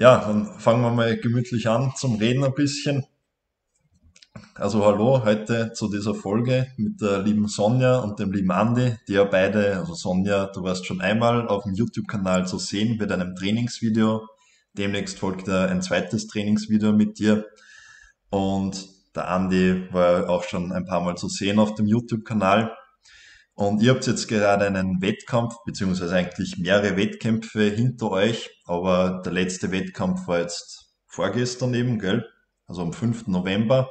Ja, dann fangen wir mal gemütlich an zum Reden ein bisschen. Also hallo heute zu dieser Folge mit der lieben Sonja und dem lieben Andi, die ja beide, also Sonja, du warst schon einmal auf dem YouTube-Kanal zu sehen mit einem Trainingsvideo. Demnächst folgt ein zweites Trainingsvideo mit dir. Und der Andi war auch schon ein paar Mal zu sehen auf dem YouTube-Kanal. Und ihr habt jetzt gerade einen Wettkampf, beziehungsweise eigentlich mehrere Wettkämpfe hinter euch, aber der letzte Wettkampf war jetzt vorgestern eben, gell? Also am 5. November.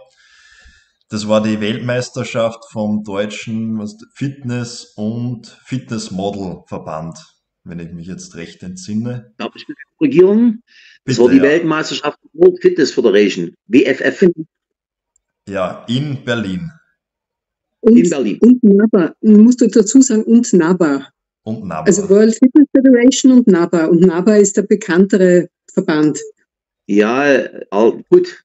Das war die Weltmeisterschaft vom deutschen Fitness- und Fitnessmodel-Verband, wenn ich mich jetzt recht entsinne. Darf ich mich korrigieren? Das Bitte, war die ja. Weltmeisterschaft World Fitness Federation, WFF. Ja, in Berlin. Und, in Berlin. Und NABA. Man muss dazu sagen, und NABA. Und NABA. Also World Fitness Federation und NABA. Und NABA ist der bekanntere Verband. Ja, gut.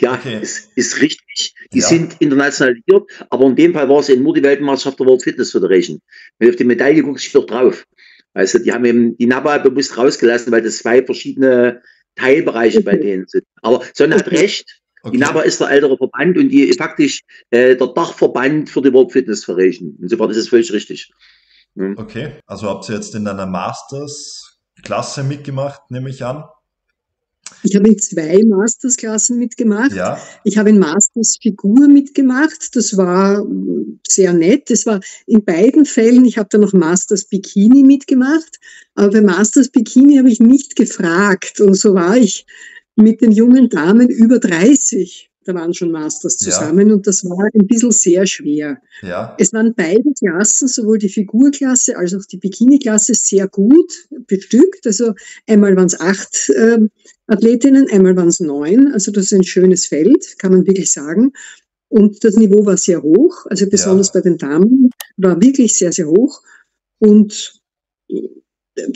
Ja, okay. ist, ist richtig. Die ja. sind internationalisiert, aber in dem Fall war es eben nur die Weltmeisterschaft der World Fitness Federation. Wenn du auf die Medaille guckst, steht doch drauf. Also die haben eben die NABA bewusst rausgelassen, weil das zwei verschiedene Teilbereiche bei denen sind. Aber Sonne hat recht. Okay. Die NABA ist der ältere Verband und die ist faktisch äh, der Dachverband für die World Fitness Federation. Insofern ist es völlig richtig. Mhm. Okay, also habt ihr jetzt in einer Masters-Klasse mitgemacht, nehme ich an? Ich habe in zwei Masters-Klassen mitgemacht. Ja. Ich habe in Masters-Figur mitgemacht. Das war sehr nett. Das war in beiden Fällen, ich habe da noch Masters Bikini mitgemacht, aber bei Masters Bikini habe ich nicht gefragt. Und so war ich mit den jungen Damen über 30. Da waren schon Masters zusammen ja. und das war ein bisschen sehr schwer. Ja. Es waren beide Klassen, sowohl die Figurklasse als auch die Bikini-Klasse, sehr gut bestückt. Also einmal waren es acht äh, Athletinnen, einmal waren es neun. Also das ist ein schönes Feld, kann man wirklich sagen. Und das Niveau war sehr hoch, also besonders ja. bei den Damen war wirklich sehr, sehr hoch. Und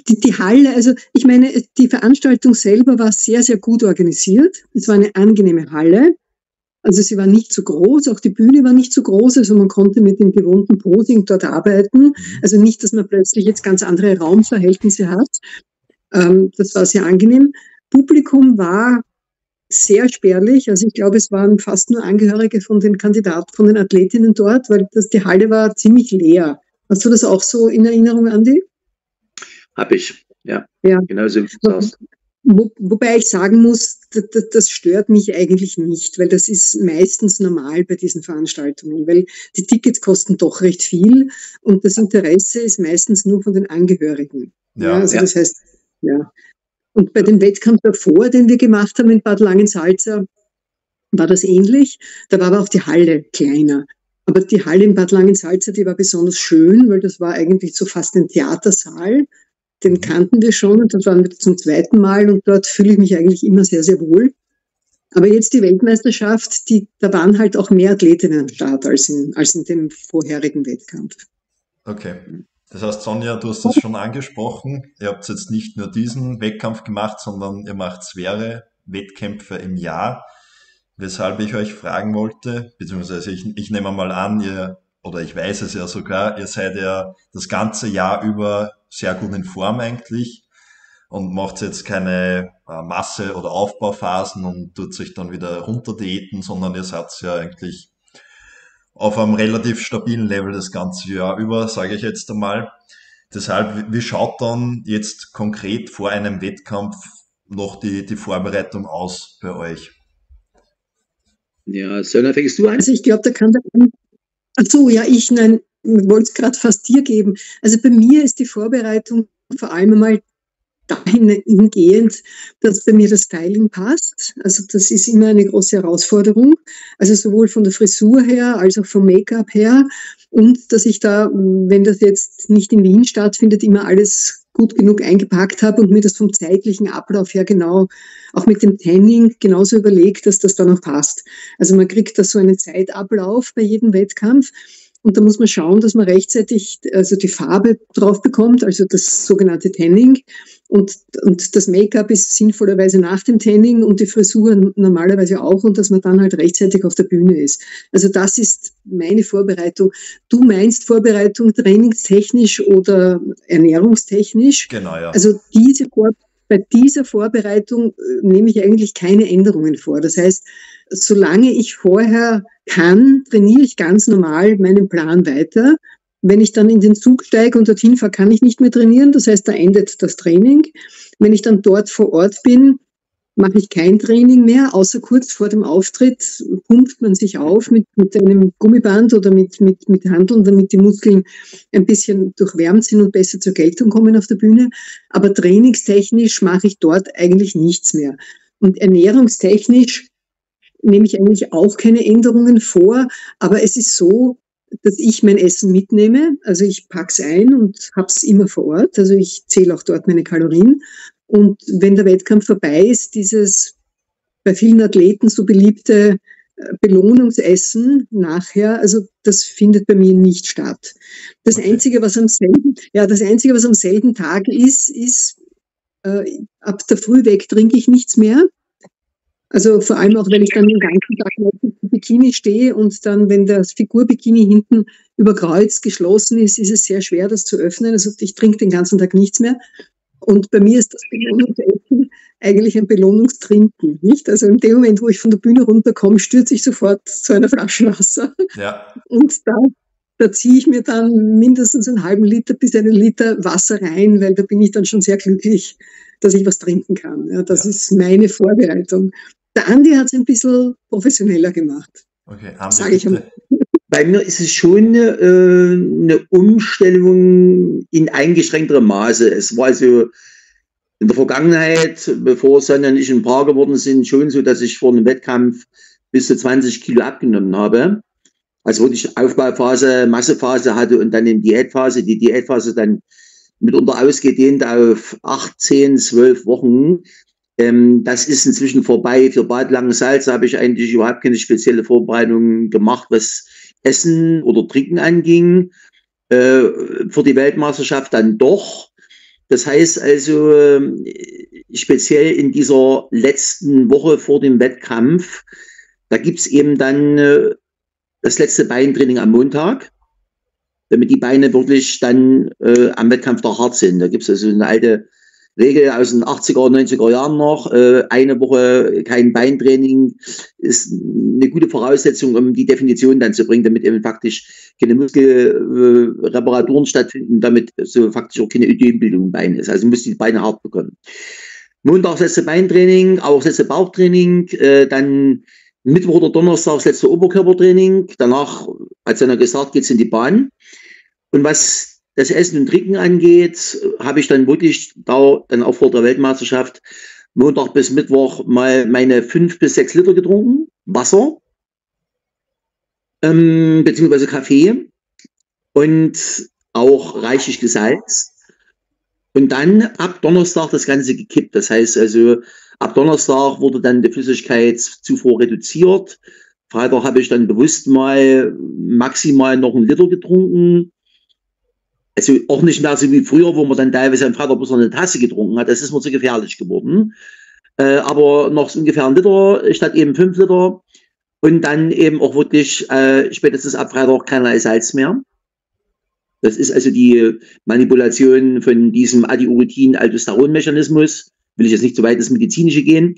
die, die Halle, also ich meine, die Veranstaltung selber war sehr, sehr gut organisiert. Es war eine angenehme Halle. Also sie war nicht zu groß, auch die Bühne war nicht zu groß, also man konnte mit dem gewohnten Posing dort arbeiten. Mhm. Also nicht, dass man plötzlich jetzt ganz andere Raumverhältnisse hat. Ähm, das war sehr angenehm. Publikum war sehr spärlich. Also ich glaube, es waren fast nur Angehörige von den Kandidaten, von den Athletinnen dort, weil das, die Halle war ziemlich leer. Hast du das auch so in Erinnerung, Andi? Habe ich, ja. ja. Genauso wie du sagst. Wo, wobei ich sagen muss, das, das, stört mich eigentlich nicht, weil das ist meistens normal bei diesen Veranstaltungen, weil die Tickets kosten doch recht viel und das Interesse ist meistens nur von den Angehörigen. Ja, ja also ja. das heißt, ja. Und bei dem Wettkampf davor, den wir gemacht haben in Bad Langensalza, war das ähnlich. Da war aber auch die Halle kleiner. Aber die Halle in Bad Langensalza, die war besonders schön, weil das war eigentlich so fast ein Theatersaal den kannten wir schon und das waren wir zum zweiten Mal und dort fühle ich mich eigentlich immer sehr, sehr wohl. Aber jetzt die Weltmeisterschaft, die, da waren halt auch mehr Athletinnen am Start als in, als in dem vorherigen Wettkampf. Okay. Das heißt, Sonja, du hast das schon angesprochen. Ihr habt jetzt nicht nur diesen Wettkampf gemacht, sondern ihr macht schwere Wettkämpfe im Jahr. Weshalb ich euch fragen wollte, beziehungsweise ich, ich nehme mal an, ihr, oder ich weiß es ja sogar, ihr seid ja das ganze Jahr über sehr gut in Form eigentlich und macht jetzt keine äh, Masse- oder Aufbauphasen und tut sich dann wieder runterdiäten, sondern ihr seid ja eigentlich auf einem relativ stabilen Level das ganze Jahr über, sage ich jetzt einmal. Deshalb, wie schaut dann jetzt konkret vor einem Wettkampf noch die, die Vorbereitung aus bei euch? Ja, Söller, fängst du an? Also ich glaube, da kann der... Ach so, ja, ich, nein, wollte es gerade fast dir geben. Also bei mir ist die Vorbereitung vor allem einmal dahingehend, dass bei mir das Styling passt. Also das ist immer eine große Herausforderung. Also sowohl von der Frisur her als auch vom Make-up her. Und dass ich da, wenn das jetzt nicht in Wien stattfindet, immer alles gut genug eingepackt habe und mir das vom zeitlichen Ablauf her genau, auch mit dem Tanning genauso überlegt, dass das dann auch passt. Also man kriegt da so einen Zeitablauf bei jedem Wettkampf und da muss man schauen, dass man rechtzeitig also die Farbe drauf bekommt, also das sogenannte Tanning. Und, und das Make-up ist sinnvollerweise nach dem Tanning und die Frisur normalerweise auch und dass man dann halt rechtzeitig auf der Bühne ist. Also das ist meine Vorbereitung. Du meinst Vorbereitung trainingstechnisch oder ernährungstechnisch? Genau, ja. Also diese Vor bei dieser Vorbereitung äh, nehme ich eigentlich keine Änderungen vor. Das heißt, solange ich vorher kann, trainiere ich ganz normal meinen Plan weiter. Wenn ich dann in den Zug steige und dorthin fahre, kann ich nicht mehr trainieren. Das heißt, da endet das Training. Wenn ich dann dort vor Ort bin, mache ich kein Training mehr, außer kurz vor dem Auftritt pumpt man sich auf mit, mit einem Gummiband oder mit, mit, mit Handeln, damit die Muskeln ein bisschen durchwärmt sind und besser zur Geltung kommen auf der Bühne. Aber trainingstechnisch mache ich dort eigentlich nichts mehr. Und ernährungstechnisch nehme ich eigentlich auch keine Änderungen vor, aber es ist so, dass ich mein Essen mitnehme. Also ich pack's ein und hab's immer vor Ort. Also ich zähle auch dort meine Kalorien. Und wenn der Wettkampf vorbei ist, dieses bei vielen Athleten so beliebte äh, Belohnungsessen nachher, also das findet bei mir nicht statt. Das okay. einzige, was am selben, ja, das einzige, was am selben Tag ist, ist äh, ab der Früh weg trinke ich nichts mehr. Also vor allem auch, wenn ich dann den ganzen Tag im Bikini stehe und dann, wenn das Figurbikini hinten über Kreuz geschlossen ist, ist es sehr schwer, das zu öffnen. Also ich trinke den ganzen Tag nichts mehr. Und bei mir ist das Belohnungsessen eigentlich ein Belohnungstrinken, nicht? Also in dem Moment, wo ich von der Bühne runterkomme, stürze ich sofort zu einer Flasche Wasser. Ja. Und da, da ziehe ich mir dann mindestens einen halben Liter bis einen Liter Wasser rein, weil da bin ich dann schon sehr glücklich, dass ich was trinken kann. Ja, das ja. ist meine Vorbereitung. Der Andi hat es ein bisschen professioneller gemacht. Okay, Sage ich einmal. Bei mir ist es schon äh, eine Umstellung in eingeschränkterem Maße. Es war also in der Vergangenheit, bevor Sonja und ich ein Paar geworden sind, schon so, dass ich vor einem Wettkampf bis zu 20 Kilo abgenommen habe. Also wirklich Aufbauphase, Massephase hatte und dann in Diätphase. Die Diätphase dann mitunter ausgedehnt auf 8, 10, 12 Wochen. Ähm, das ist inzwischen vorbei. Für Bad Langensalz habe ich eigentlich überhaupt keine spezielle Vorbereitung gemacht, was Essen oder Trinken anging. Äh, für die Weltmeisterschaft dann doch. Das heißt also, äh, speziell in dieser letzten Woche vor dem Wettkampf, da gibt's eben dann äh, das letzte Beintraining am Montag, damit die Beine wirklich dann äh, am Wettkampf doch hart sind. Da gibt's also eine alte Regel aus den 80er, 90er Jahren noch. Äh, eine Woche kein Beintraining ist eine gute Voraussetzung, um die Definition dann zu bringen, damit eben faktisch keine Muskelreparaturen stattfinden, damit so faktisch auch keine Ödembildung im Bein ist. Also muss die Beine hart bekommen. Montag letzte Beintraining, auch letzte Bauchtraining, äh, dann Mittwoch oder Donnerstag das letzte Oberkörpertraining. Danach, als er gesagt, geht's in die Bahn. Und was das Essen und Trinken angeht, habe ich dann wirklich da dann auch vor der Weltmeisterschaft Montag bis Mittwoch mal meine fünf bis sechs Liter getrunken, Wasser, ähm, beziehungsweise Kaffee und auch reichlich gesalzt. Und dann ab Donnerstag das Ganze gekippt. Das heißt also, ab Donnerstag wurde dann die Flüssigkeitszufuhr reduziert. Freitag habe ich dann bewusst mal maximal noch einen Liter getrunken. Also auch nicht mehr so wie früher, wo man dann teilweise am Freitag bloß noch eine Tasse getrunken hat. Das ist mir zu gefährlich geworden. Äh, aber noch ungefähr ein Liter statt eben fünf Liter. Und dann eben auch wirklich äh, spätestens ab Freitag keinerlei Salz mehr. Das ist also die Manipulation von diesem Adiuretin-Aldosteron-Mechanismus. Will ich jetzt nicht so weit ins Medizinische gehen.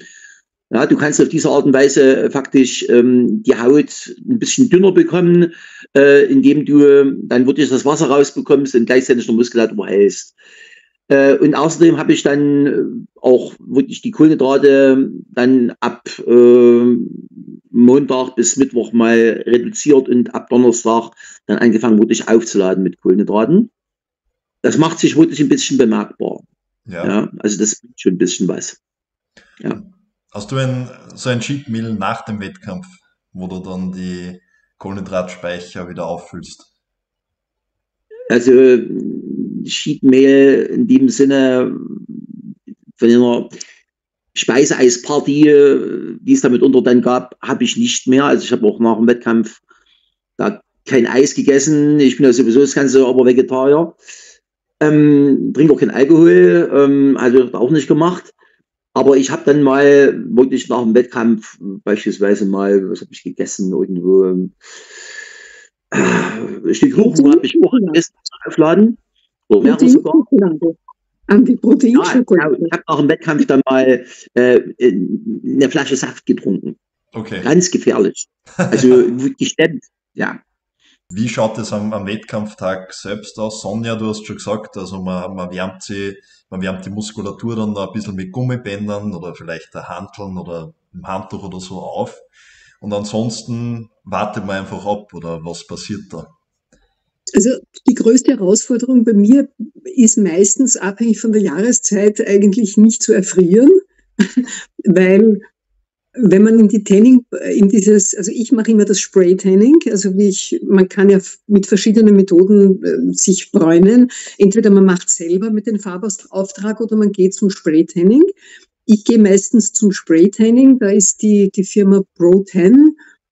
Ja, du kannst auf diese Art und Weise äh, faktisch ähm, die Haut ein bisschen dünner bekommen, äh, indem du äh, dann wirklich das Wasser rausbekommst und gleichzeitig noch Muskulatur hältst. Äh, und außerdem habe ich dann äh, auch wirklich die Kohlenhydrate dann ab äh, Montag bis Mittwoch mal reduziert und ab Donnerstag dann angefangen wirklich aufzuladen mit Kohlenhydraten. Das macht sich wirklich ein bisschen bemerkbar. Ja. ja also das ist schon ein bisschen was. Ja. Hast du ein, so ein Cheat nach dem Wettkampf, wo du dann die Kohlenhydratspeicher wieder auffüllst? Also Cheat Meal in dem Sinne von einer Speiseeisparty, die es damit unter dann gab, habe ich nicht mehr. Also ich habe auch nach dem Wettkampf da kein Eis gegessen. Ich bin ja sowieso das ganze aber Vegetarier. Ähm, trinke auch kein Alkohol, ähm, also auch nicht gemacht. Aber ich habe dann mal wirklich nach dem Wettkampf beispielsweise mal, was habe ich gegessen, irgendwo ähm, äh, ein Stück Kuchen habe ich auch gegessen, aufladen. Oder mehrere sogar. an die Proteinschokolade. Ja, ich habe auch im Wettkampf dann mal äh, eine Flasche Saft getrunken. Okay. Ganz gefährlich. Also gestemmt, ja. Wie schaut es am, am, Wettkampftag selbst aus? Sonja, du hast schon gesagt, also man, man wärmt sie, man wärmt die Muskulatur dann ein bisschen mit Gummibändern oder vielleicht Hanteln oder im Handtuch oder so auf. Und ansonsten wartet man einfach ab oder was passiert da? Also die größte Herausforderung bei mir ist meistens abhängig von der Jahreszeit eigentlich nicht zu erfrieren, weil wenn man in die Tanning, in dieses, also ich mache immer das Spray-Tanning, also wie ich, man kann ja mit verschiedenen Methoden äh, sich bräunen. Entweder man macht selber mit dem Farbauftrag oder man geht zum Spray-Tanning. Ich gehe meistens zum Spray-Tanning, da ist die, die Firma Pro10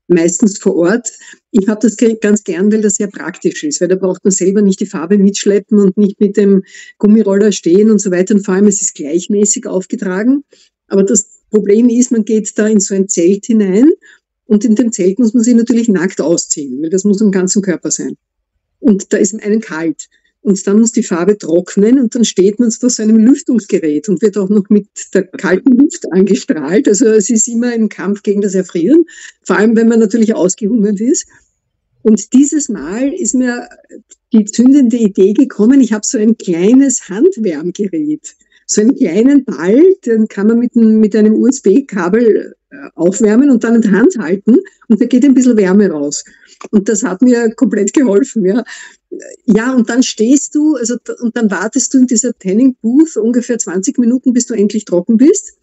meistens vor Ort. Ich habe das ganz gern, weil das sehr praktisch ist, weil da braucht man selber nicht die Farbe mitschleppen und nicht mit dem Gummiroller stehen und so weiter. Und vor allem, es ist gleichmäßig aufgetragen. Aber das Problem ist, man geht da in so ein Zelt hinein und in dem Zelt muss man sich natürlich nackt ausziehen, weil das muss am ganzen Körper sein. Und da ist einem kalt. Und dann muss die Farbe trocknen und dann steht man vor so einem Lüftungsgerät und wird auch noch mit der kalten Luft angestrahlt. Also es ist immer ein Kampf gegen das Erfrieren, vor allem wenn man natürlich ausgehungert ist. Und dieses Mal ist mir die zündende Idee gekommen, ich habe so ein kleines Handwärmgerät so einen kleinen Ball, den kann man mit, mit einem USB-Kabel äh, aufwärmen und dann in der Hand halten und da geht ein bisschen Wärme raus. Und das hat mir komplett geholfen, ja. Ja, und dann stehst du, also, und dann wartest du in dieser Tanning Booth ungefähr 20 Minuten, bis du endlich trocken bist.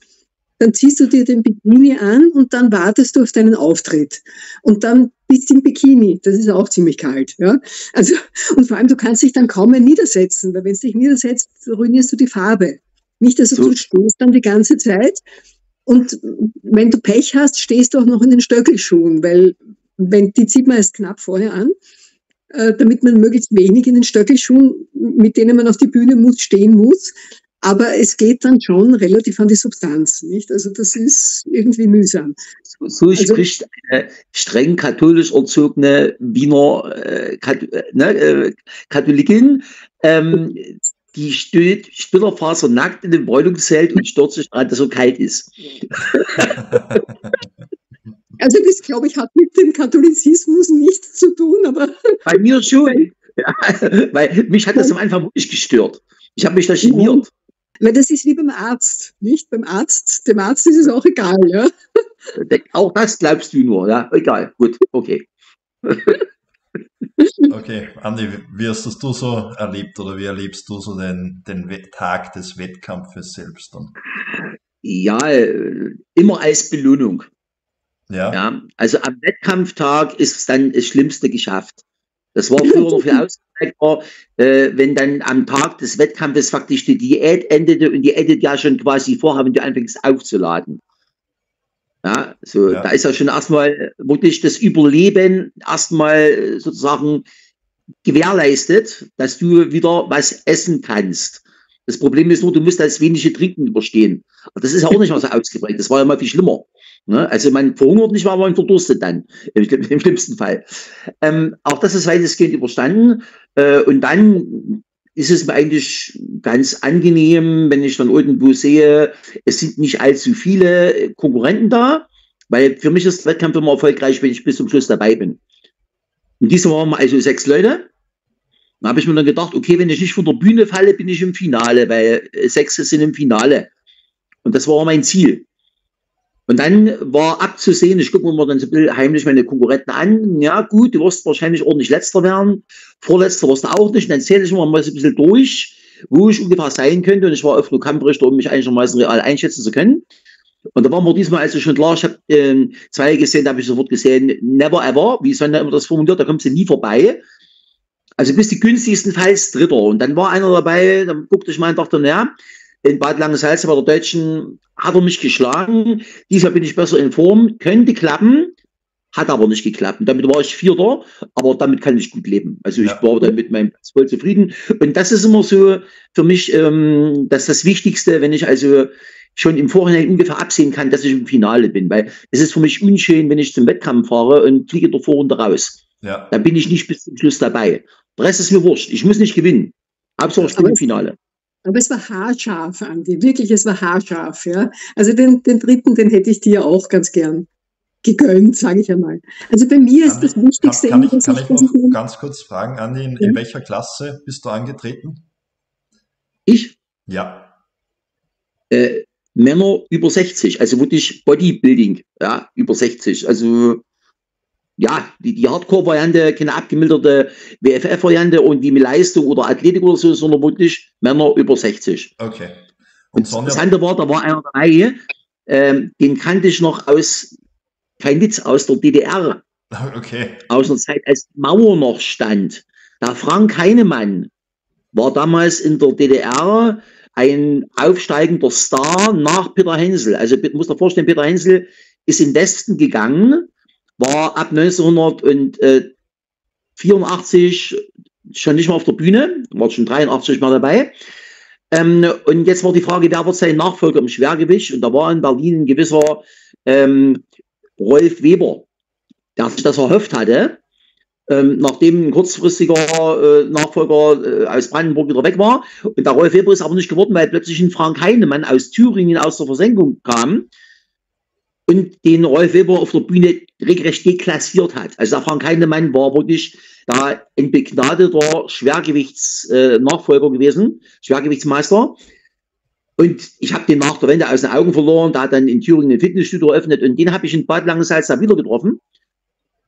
Dann ziehst du dir den Bikini an und dann wartest du auf deinen Auftritt. Und dann bist du im Bikini. Das ist auch ziemlich kalt, ja. Also, und vor allem, du kannst dich dann kaum mehr niedersetzen, weil wenn es dich niedersetzt, ruinierst du die Farbe. Nicht, dass du stehst dann die ganze Zeit. Und wenn du Pech hast, stehst du auch noch in den Stöckelschuhen, weil wenn, die zieht man erst knapp vorher an, äh, damit man möglichst wenig in den Stöckelschuhen, mit denen man auf die Bühne muss, stehen muss. Aber es geht dann schon relativ an die Substanz, nicht? Also das ist irgendwie mühsam. So, so also, spricht eine streng katholisch erzogene Wiener äh, Kat äh, ne, äh, Katholikin, ähm, die steht Spinnerfaser nackt in dem Bräunungszelt und stürzt sich an, dass es so kalt ist. Also das, glaube ich, hat mit dem Katholizismus nichts zu tun, aber... Bei mir schon. Ja, weil mich hat das am Anfang wirklich gestört. Ich habe mich da geniert. Weil das ist wie beim Arzt, nicht? Beim Arzt, dem Arzt ist es auch egal, ja. Auch das glaubst du nur, ja. Egal, gut, okay. Okay, Andi, wie hast das du so erlebt oder wie erlebst du so den, den Tag des Wettkampfes selbst dann? Ja, immer als Belohnung. Ja. ja. Also am Wettkampftag ist dann das Schlimmste geschafft. Das war früher noch viel ausgeprägter, äh, wenn dann am Tag des Wettkampfes faktisch die Diät endete und die endet ja schon quasi vorher, wenn du anfängst aufzuladen. Ja, so, ja. da ist ja schon erstmal wirklich das Überleben erstmal sozusagen gewährleistet, dass du wieder was essen kannst. Das Problem ist nur, du musst das wenige Trinken überstehen. Aber das ist ja auch nicht mal so ausgeprägt. Das war ja mal viel schlimmer. Ne? Also man verhungert nicht mal, aber man verdurstet dann, im, im schlimmsten Fall. Ähm, auch das ist weitestgehend überstanden. Äh, und dann ist es mir eigentlich ganz angenehm, wenn ich dann irgendwo sehe, es sind nicht allzu viele Konkurrenten da, weil für mich ist Wettkampf immer erfolgreich, wenn ich bis zum Schluss dabei bin. Und diesmal waren wir also sechs Leute. Da habe ich mir dann gedacht, okay, wenn ich nicht von der Bühne falle, bin ich im Finale, weil sechs sind im Finale. Und das war mein Ziel. Und dann war abzusehen, ich gucke mir dann so ein bisschen heimlich meine Konkurrenten an. Ja, gut, du wirst wahrscheinlich ordentlich letzter werden. Vorletzter wirst du auch nicht. Und dann zähle ich mir mal so ein bisschen durch, wo ich ungefähr sein könnte. Und ich war auf nur Kampfrichter, um mich einigermaßen real einschätzen zu können. Und da war mir diesmal also schon klar, ich habe äh, zwei gesehen, da habe ich sofort gesehen, never ever, wie soll immer das formuliert, da kommst du nie vorbei. Also bis die günstigsten Falls Dritter. Und dann war einer dabei, dann guckte ich mal und dachte, naja, in Bad Langensalz bei der Deutschen hat er mich geschlagen. Diesmal bin ich besser in Form. Könnte klappen, hat aber nicht geklappt. Und damit war ich Vierter, aber damit kann ich gut leben. Also ich ja. war dann mit meinem Platz voll zufrieden. Und das ist immer so für mich ähm, das, das Wichtigste, wenn ich also schon im Vorhinein ungefähr absehen kann, dass ich im Finale bin. Weil es ist für mich unschön, wenn ich zum Wettkampf fahre und fliege der Vorrunde raus. Ja. Dann bin ich nicht bis zum Schluss dabei. Der Rest ist mir wurscht. Ich muss nicht gewinnen. Hauptsache ich bin im Finale. Aber es war haarscharf, Andi. Wirklich, es war haarscharf, ja. Also den, den dritten, den hätte ich dir auch ganz gern gegönnt, sage ich einmal. Also bei mir ist das Wichtigste... Kann, kann ich, kann ich, ich noch ganz kurz fragen, Andi, in, ja. in welcher Klasse bist du angetreten? Ich? Ja. Äh, Männer über 60, also wirklich Bodybuilding, ja, über 60. Also ja, die, die Hardcore-Variante, keine abgemilderte WFF-Variante und die mit Leistung oder Athletik oder so, sondern wirklich Männer über 60. Okay. Und, und Sonja? das andere war, da war einer dabei, ähm, den kannte ich noch aus, kein Witz, aus der DDR. Okay. Aus einer Zeit, als Mauer noch stand. Der Frank Heinemann war damals in der DDR ein aufsteigender Star nach Peter Hensel. Also muss dir vorstellen, Peter Hensel ist in Westen gegangen war ab 1984 schon nicht mehr auf der Bühne, war schon 83 mal dabei. Ähm, und jetzt war die Frage, wer wird sein Nachfolger im Schwergewicht? Und da war in Berlin ein gewisser ähm, Rolf Weber, der sich das erhofft hatte, ähm, nachdem ein kurzfristiger äh, Nachfolger äh, aus Brandenburg wieder weg war. Und der Rolf Weber ist aber nicht geworden, weil plötzlich ein Frank Heinemann aus Thüringen aus der Versenkung kam und den Rolf Weber auf der Bühne regelrecht deklassiert hat. Also der Frank Heinemann war wirklich da ein begnadeter Schwergewichtsnachfolger gewesen, Schwergewichtsmeister. Und ich habe den nach der Wende aus den Augen verloren, da hat dann in Thüringen ein Fitnessstudio eröffnet und den habe ich in Bad Langensalz da wieder getroffen.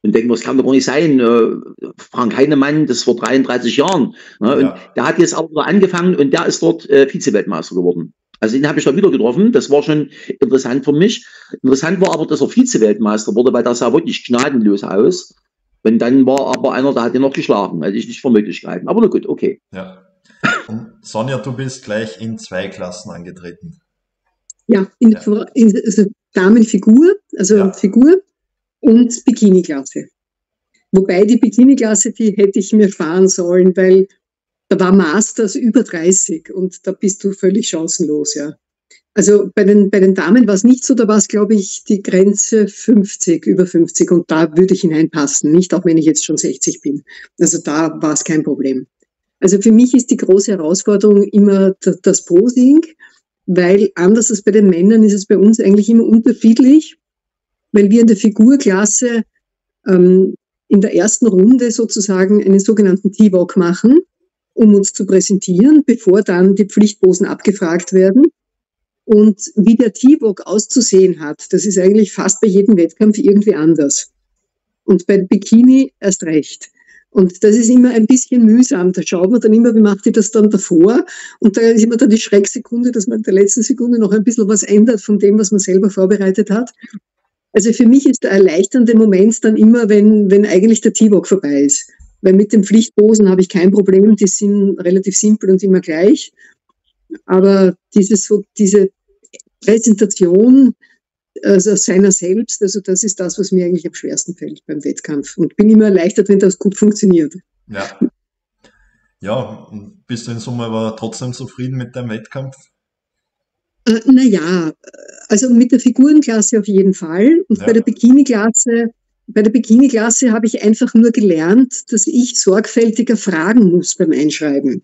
Und denken wir, das kann doch gar nicht sein. Äh, Frank Heinemann, das vor 33 Jahren. Ne? Und ja. der hat jetzt auch wieder angefangen und der ist dort äh, Vize-Weltmeister geworden. Also den habe ich da wieder getroffen. Das war schon interessant für mich. Interessant war aber, dass er Vize-Weltmeister wurde, weil das sah wirklich gnadenlos aus. Und dann war aber einer, der hat ihn noch geschlagen. Hätte ich nicht für möglich gehalten. Aber na gut, okay. Ja. Und Sonja, du bist gleich in zwei Klassen angetreten. Ja, in, ja. in also Damenfigur, also ja. Figur und Bikini-Klasse. Wobei die Bikini-Klasse, die hätte ich mir sparen sollen, weil da war Masters über 30 und da bist du völlig chancenlos, ja. Also bei den, bei den Damen war es nicht so, da war es, glaube ich, die Grenze 50, über 50 und da würde ich hineinpassen, nicht auch wenn ich jetzt schon 60 bin. Also da war es kein Problem. Also für mich ist die große Herausforderung immer das Posing, weil anders als bei den Männern ist es bei uns eigentlich immer unterschiedlich, weil wir in der Figurklasse ähm, in der ersten Runde sozusagen einen sogenannten T-Walk machen um uns zu präsentieren, bevor dann die Pflichtposen abgefragt werden. Und wie der T-Walk auszusehen hat, das ist eigentlich fast bei jedem Wettkampf irgendwie anders. Und bei Bikini erst recht. Und das ist immer ein bisschen mühsam. Da schaut man dann immer, wie macht die das dann davor? Und da ist immer dann die Schrecksekunde, dass man in der letzten Sekunde noch ein bisschen was ändert von dem, was man selber vorbereitet hat. Also für mich ist der erleichternde Moment dann immer, wenn, wenn eigentlich der T-Walk vorbei ist. Weil mit den Pflichtposen habe ich kein Problem, die sind relativ simpel und immer gleich. Aber dieses, so, diese Präsentation also seiner selbst, also das ist das, was mir eigentlich am schwersten fällt beim Wettkampf. Und bin immer erleichtert, wenn das gut funktioniert. Ja. Ja, bist du in Summe aber trotzdem zufrieden mit deinem Wettkampf? Äh, naja, also mit der Figurenklasse auf jeden Fall. Und ja. bei der Bikini-Klasse bei der Bikini-Klasse habe ich einfach nur gelernt, dass ich sorgfältiger fragen muss beim Einschreiben.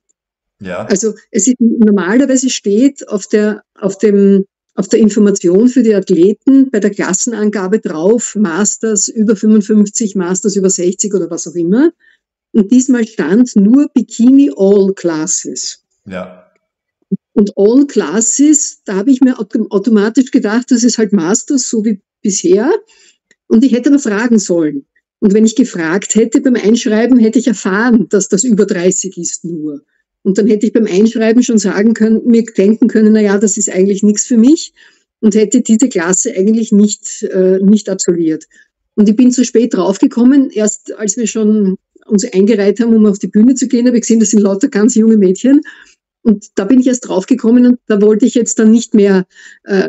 Ja. Also es ist, normalerweise steht auf der, auf dem, auf der Information für die Athleten bei der Klassenangabe drauf, Masters über 55, Masters über 60 oder was auch immer. Und diesmal stand nur Bikini All Classes. Ja. Und All Classes, da habe ich mir automatisch gedacht, das ist halt Masters, so wie bisher. Und ich hätte aber fragen sollen. Und wenn ich gefragt hätte beim Einschreiben, hätte ich erfahren, dass das über 30 ist nur. Und dann hätte ich beim Einschreiben schon sagen können, mir denken können, na ja, das ist eigentlich nichts für mich und hätte diese Klasse eigentlich nicht, äh, nicht absolviert. Und ich bin zu spät draufgekommen, erst als wir schon uns eingereiht haben, um auf die Bühne zu gehen, habe ich gesehen, das sind lauter ganz junge Mädchen. Und da bin ich erst draufgekommen und da wollte ich jetzt dann nicht mehr äh,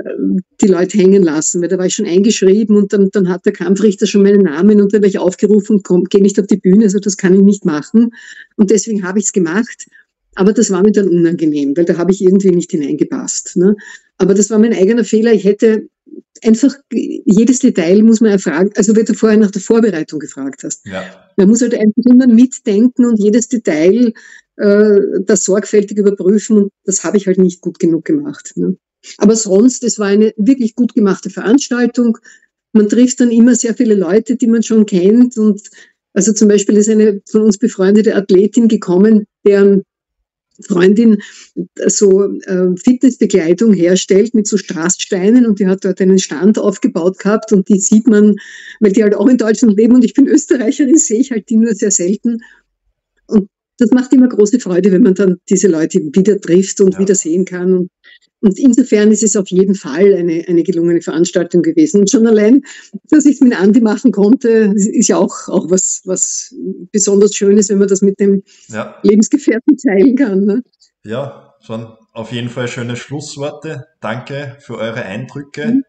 die Leute hängen lassen, weil da war ich schon eingeschrieben und dann, dann hat der Kampfrichter schon meinen Namen und dann werde ich aufgerufen, komm, geh nicht auf die Bühne, also das kann ich nicht machen. Und deswegen habe ich es gemacht. Aber das war mir dann unangenehm, weil da habe ich irgendwie nicht hineingepasst. Ne? Aber das war mein eigener Fehler. Ich hätte einfach jedes Detail muss man erfragen, also wenn du vorher nach der Vorbereitung gefragt hast. Ja. Man muss halt einfach immer mitdenken und jedes Detail das sorgfältig überprüfen und das habe ich halt nicht gut genug gemacht. Ne? Aber sonst, es war eine wirklich gut gemachte Veranstaltung. Man trifft dann immer sehr viele Leute, die man schon kennt und also zum Beispiel ist eine von uns befreundete Athletin gekommen, deren Freundin so äh, Fitnessbegleitung herstellt mit so Straßsteinen und die hat dort einen Stand aufgebaut gehabt und die sieht man, weil die halt auch in Deutschland leben und ich bin Österreicherin, sehe ich halt die nur sehr selten. Und das macht immer große Freude, wenn man dann diese Leute wieder trifft und ja. wieder sehen kann. Und und insofern ist es auf jeden Fall eine, eine gelungene Veranstaltung gewesen. Und schon allein, dass ich es mit Andi machen konnte, ist ja auch, auch was, was besonders Schönes, wenn man das mit dem ja. Lebensgefährten teilen kann. Ne? Ja, schon auf jeden Fall schöne Schlussworte. Danke für eure Eindrücke mhm.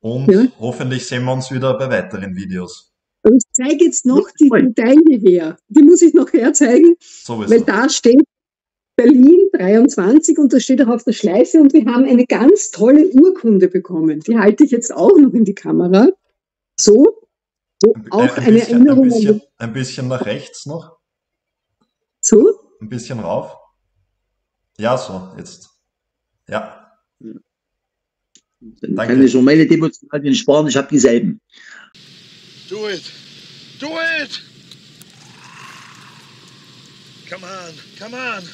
und ja. hoffentlich sehen wir uns wieder bei weiteren Videos. Aber ich zeige jetzt noch die Medaille her. Die muss ich noch herzeigen, Sowieso. weil da steht Berlin 23 und das steht auch auf der Schleife und wir haben eine ganz tolle Urkunde bekommen. Die halte ich jetzt auch noch in die Kamera. So. so auch ein, ein eine bisschen, Erinnerung. Ein bisschen, ein bisschen nach rechts noch. So? Ein bisschen rauf. Ja, so, jetzt. Ja. Dann Danke. kann ich schon meine Demonstranten sparen, ich habe dieselben. Do it! Do it! Come on, come on!